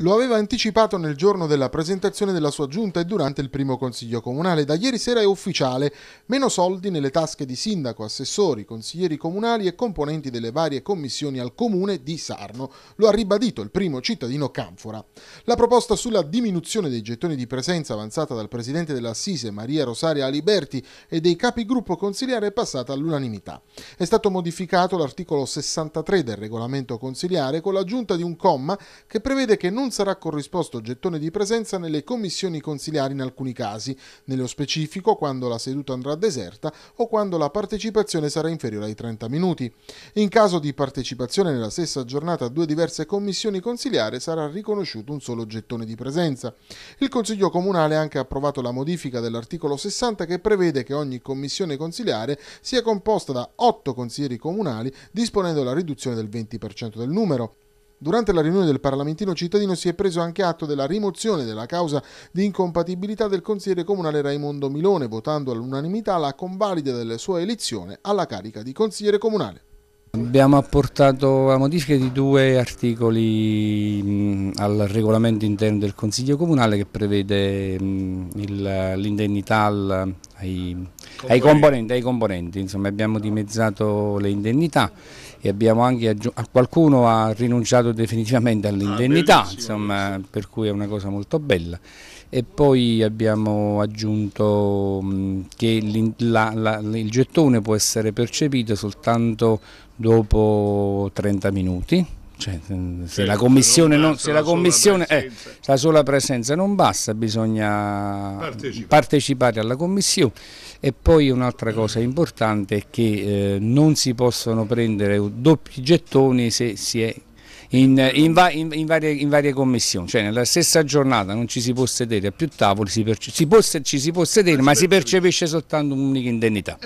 Lo aveva anticipato nel giorno della presentazione della sua giunta e durante il primo consiglio comunale. Da ieri sera è ufficiale. Meno soldi nelle tasche di sindaco, assessori, consiglieri comunali e componenti delle varie commissioni al comune di Sarno. Lo ha ribadito il primo cittadino Canfora. La proposta sulla diminuzione dei gettoni di presenza avanzata dal presidente dell'Assise Maria Rosaria Aliberti e dei capigruppo consiliare è passata all'unanimità. È stato modificato l'articolo 63 del regolamento consiliare con l'aggiunta di un comma che prevede che non sarà corrisposto gettone di presenza nelle commissioni consiliari in alcuni casi, nello specifico quando la seduta andrà deserta o quando la partecipazione sarà inferiore ai 30 minuti. In caso di partecipazione nella stessa giornata a due diverse commissioni consiliari sarà riconosciuto un solo gettone di presenza. Il Consiglio Comunale ha anche approvato la modifica dell'articolo 60 che prevede che ogni commissione consiliare sia composta da 8 consiglieri comunali, disponendo la riduzione del 20% del numero. Durante la riunione del Parlamentino cittadino si è preso anche atto della rimozione della causa di incompatibilità del consigliere comunale Raimondo Milone, votando all'unanimità la convalida della sua elezione alla carica di consigliere comunale. Abbiamo apportato la modifica di due articoli mh, al regolamento interno del Consiglio Comunale che prevede l'indennità ai, ai, componenti, ai componenti. Insomma, abbiamo dimezzato le indennità e abbiamo anche qualcuno ha rinunciato definitivamente all'indennità, ah, per cui è una cosa molto bella. E poi abbiamo aggiunto che la, la, il gettone può essere percepito soltanto dopo 30 minuti, cioè, se la commissione, non, se la, commissione sola eh, la sola presenza non basta, bisogna partecipare, partecipare alla commissione. E poi un'altra cosa importante è che eh, non si possono prendere doppi gettoni se si è in, in, in, in, varie, in, varie, commissioni, cioè nella stessa giornata non ci si può sedere a più tavoli, si si può, ci si può sedere ma si percepisce. soltanto un'unica indennità.